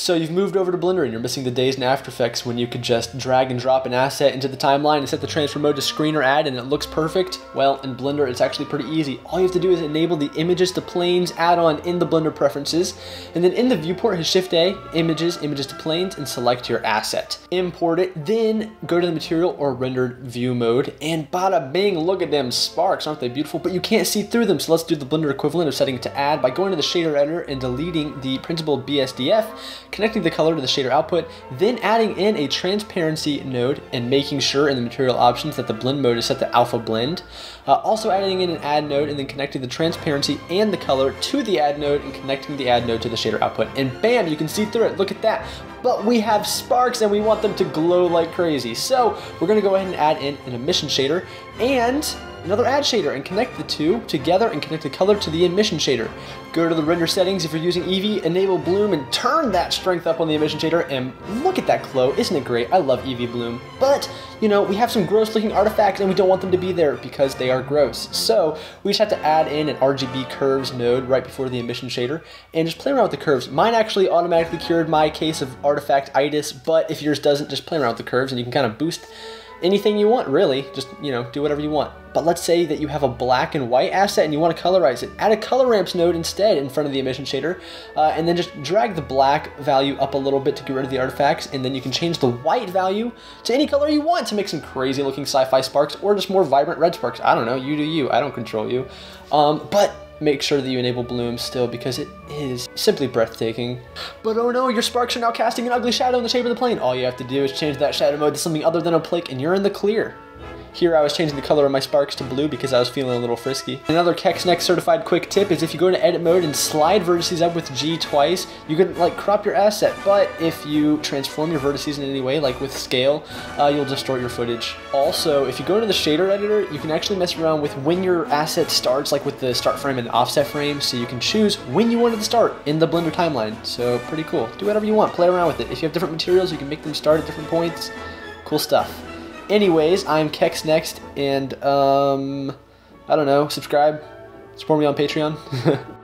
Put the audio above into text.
So you've moved over to Blender and you're missing the days in After Effects when you could just drag and drop an asset into the timeline and set the transfer mode to screen or add and it looks perfect? Well, in Blender it's actually pretty easy. All you have to do is enable the Images to Planes add-on in the Blender preferences, and then in the viewport hit Shift A, Images, Images to Planes, and select your asset. Import it, then go to the Material or Rendered View mode, and bada bing, look at them sparks, aren't they beautiful? But you can't see through them, so let's do the Blender equivalent of setting it to add by going to the shader editor and deleting the Principled BSDF connecting the color to the shader output, then adding in a transparency node and making sure in the material options that the blend mode is set to alpha blend. Uh, also adding in an add node and then connecting the transparency and the color to the add node and connecting the add node to the shader output. And bam, you can see through it, look at that. But we have sparks and we want them to glow like crazy. So we're gonna go ahead and add in an emission shader and another add shader and connect the two together and connect the color to the emission shader. Go to the render settings if you're using Eevee, enable bloom and turn that strength up on the emission shader and look at that glow, isn't it great? I love Eevee bloom. But, you know, we have some gross looking artifacts and we don't want them to be there because they are gross. So we just have to add in an RGB curves node right before the emission shader and just play around with the curves. Mine actually automatically cured my case of artifact itis, but if yours doesn't, just play around with the curves and you can kind of boost anything you want, really. Just, you know, do whatever you want. But let's say that you have a black and white asset and you want to colorize it. Add a color ramps node instead in front of the emission shader, uh, and then just drag the black value up a little bit to get rid of the artifacts, and then you can change the white value to any color you want to make some crazy looking sci-fi sparks or just more vibrant red sparks. I don't know, you do you, I don't control you. Um, but make sure that you enable bloom still because it is simply breathtaking. But oh no, your sparks are now casting an ugly shadow in the shape of the plane. All you have to do is change that shadow mode to something other than a opaque and you're in the clear. Here I was changing the color of my sparks to blue because I was feeling a little frisky. Another Kext Next certified quick tip is if you go into edit mode and slide vertices up with G twice, you can like crop your asset, but if you transform your vertices in any way, like with scale, uh, you'll distort your footage. Also, if you go into the shader editor, you can actually mess around with when your asset starts, like with the start frame and offset frame, so you can choose when you want it to start in the Blender timeline. So pretty cool. Do whatever you want, play around with it. If you have different materials, you can make them start at different points. Cool stuff. Anyways, I'm Kext Next, and um, I don't know, subscribe, support me on Patreon.